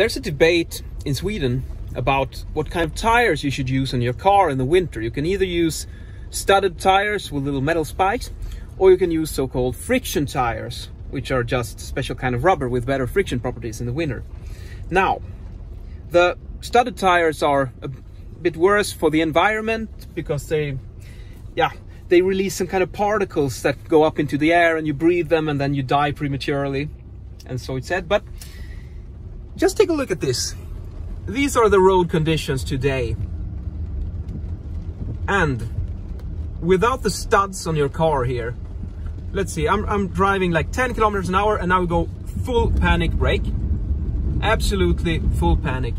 there's a debate in Sweden about what kind of tires you should use on your car in the winter. You can either use studded tires with little metal spikes, or you can use so-called friction tires, which are just special kind of rubber with better friction properties in the winter. Now, the studded tires are a bit worse for the environment because they, yeah, they release some kind of particles that go up into the air and you breathe them and then you die prematurely. And so it's said, but just take a look at this. These are the road conditions today. And without the studs on your car here, let's see, I'm, I'm driving like 10 kilometers an hour and now we go full panic brake. Absolutely full panic.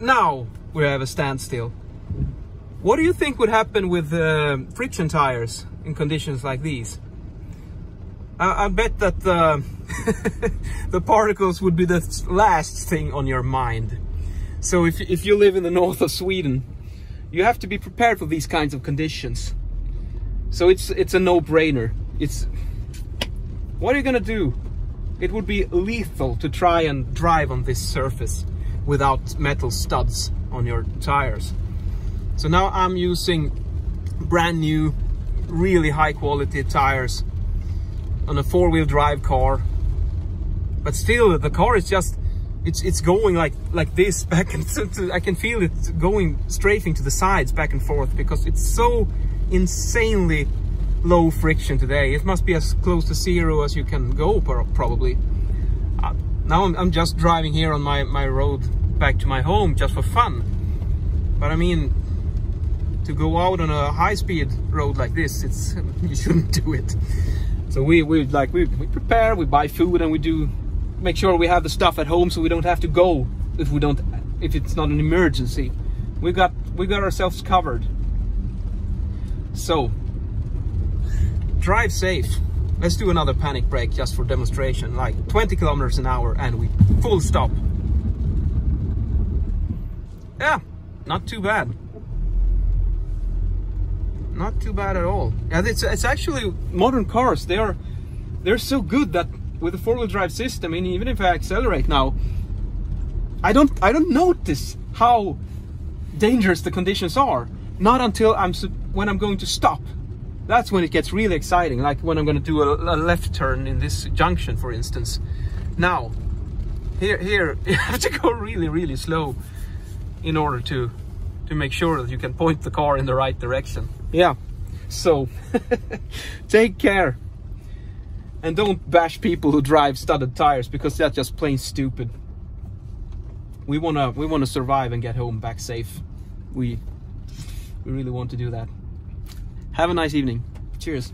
Now we have a standstill. What do you think would happen with uh, friction tires in conditions like these? I, I bet that uh, the particles would be the last thing on your mind. So if, if you live in the north of Sweden, you have to be prepared for these kinds of conditions. So it's it's a no-brainer. It's what are you gonna do? It would be lethal to try and drive on this surface without metal studs on your tires. So now I'm using brand new, really high quality tires on a four-wheel drive car. But still, the car is just, it's it's going like like this back and to, I can feel it going strafing to the sides back and forth because it's so insanely low friction today. It must be as close to zero as you can go probably. Uh, now I'm, I'm just driving here on my, my road back to my home just for fun. But I mean, to go out on a high-speed road like this, it's you shouldn't do it. So we we like we, we prepare, we buy food, and we do make sure we have the stuff at home so we don't have to go if we don't if it's not an emergency. We got we got ourselves covered. So drive safe. Let's do another panic brake just for demonstration, like 20 kilometers an hour, and we full stop. Yeah, not too bad not too bad at all. And it's it's actually modern cars. They are they're so good that with a four-wheel drive system, and even if I accelerate now, I don't I don't notice how dangerous the conditions are. Not until I'm when I'm going to stop. That's when it gets really exciting. Like when I'm going to do a, a left turn in this junction, for instance. Now, here here you have to go really really slow in order to to make sure that you can point the car in the right direction. Yeah. So take care. And don't bash people who drive studded tires because that's just plain stupid. We want to we want to survive and get home back safe. We we really want to do that. Have a nice evening. Cheers